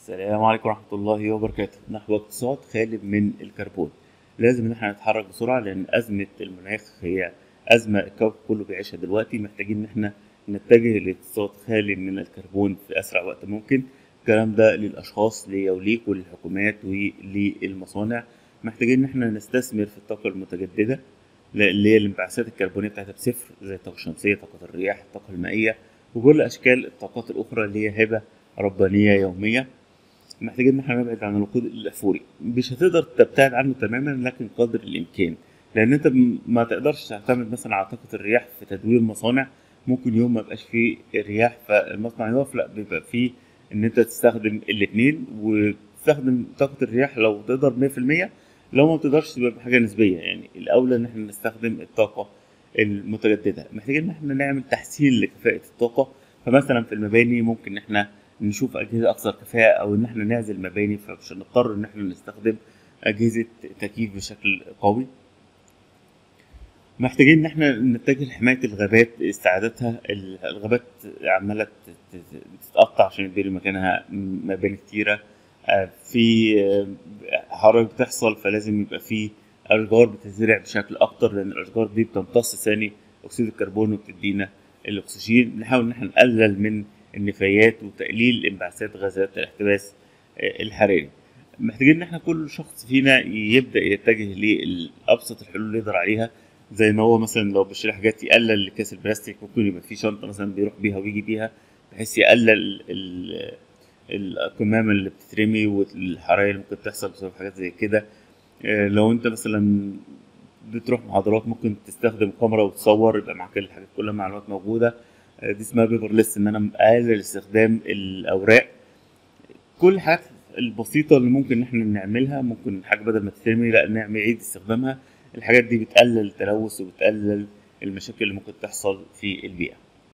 السلام عليكم ورحمة الله وبركاته. نحو اقتصاد خالي من الكربون. لازم إن إحنا نتحرك بسرعة لأن أزمة المناخ هي أزمة الكوكب كله بيعيشها دلوقتي. محتاجين إن إحنا نتجه لاقتصاد خالي من الكربون في أسرع وقت ممكن. الكلام ده للأشخاص ليا وليك وللحكومات وللمصانع. محتاجين إن إحنا نستثمر في الطاقة المتجددة اللي هي الانبعاثات الكربونية بتاعتها بصفر زي الطاقة الشمسية طاقة الرياح الطاقة المائية وكل أشكال الطاقات الأخرى اللي هي هبة ربانية يومية. محتاجين إن إحنا نبعد عن الوقود الاحفوري مش هتقدر تبتعد عنه تماما لكن قدر الإمكان. لأن أنت ما تقدرش تعتمد مثلا على طاقة الرياح في تدوير مصانع. ممكن يوم ما يبقاش فيه رياح فالمصنع يقف لا بيبقى فيه إن أنت تستخدم الاثنين وتستخدم طاقة الرياح لو تقدر 100% لو ما بتقدرش تبقى بحاجه نسبية. يعني الأولى إن إحنا نستخدم الطاقة المتجددة. محتاجين إن إحنا نعمل تحسين لكفاءة الطاقة. فمثلا في المباني ممكن ان إحنا نشوف أجهزة أكثر كفاءة أو إن إحنا نعزل مباني فمش هنضطر إن إحنا نستخدم أجهزة تكييف بشكل قوي. محتاجين إن إحنا نتجه لحماية الغابات استعادتها الغابات عمالة تت- تت- بتتقطع عشان يبقى مكانها مباني كتيرة. آه، في آه، حرائق بتحصل فلازم يبقى في اشجار بتزرع بشكل أكتر لأن الأشجار دي بتمتص ثاني أكسيد الكربون وبتدينا الأكسجين. نحاول إن إحنا نقلل من النفايات وتقليل انبعاثات غازات الاحتباس آه، الحراري. محتاجين إن إحنا كل شخص فينا يبدأ يتجه لأبسط الحلول اللي يقدر عليها زي ما هو مثلا لو بيشتري حاجات يقلل كاس البلاستيك ممكن يبقى في شنطة مثلا بيروح بيها ويجي بيها بحيث يقلل ال- القمامة اللي بتترمي والحرايق اللي ممكن تحصل بسبب حاجات زي كده. آه، لو أنت مثلا بتروح محاضرات ممكن تستخدم كاميرا وتصور يبقى معاك الحاجات كلها معلومات موجودة. آه، دي اسمها بيبر ليست إن أنا اقلل استخدام الأوراق. كل الحاجات البسيطة اللي ممكن إن إحنا نعملها ممكن حاجة بدل ما تترمي لأ نعمل عيد استخدامها. الحاجات دي بتقلل التلوث وبتقلل المشاكل اللي ممكن تحصل في البيئة.